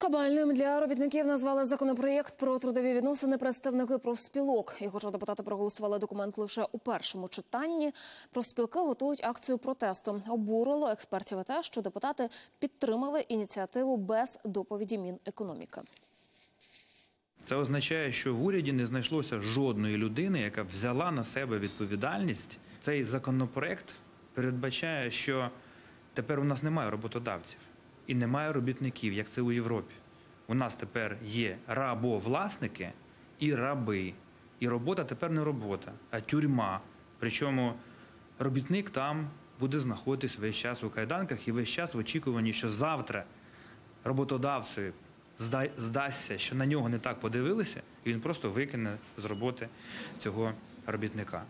Кабальним для робітників назвали законопроєкт про трудові відносини представники профспілок. І хоча депутати проголосували документ лише у першому читанні, профспілки готують акцію протесту. Обурило експертів те, що депутати підтримали ініціативу без доповіді Мінекономіки. Це означає, що в уряді не знайшлося жодної людини, яка взяла на себе відповідальність. Цей законопроект передбачає, що тепер у нас немає роботодавців і немає робітників, як це у Європі. У нас тепер є рабовласники і раби. І робота тепер не робота, а тюрма. Причому робітник там буде знаходитись весь час у кайданках і весь час в очікуванні, що завтра роботодавцеві здасться, що на нього не так подивилися, і він просто викине з роботи цього робітника.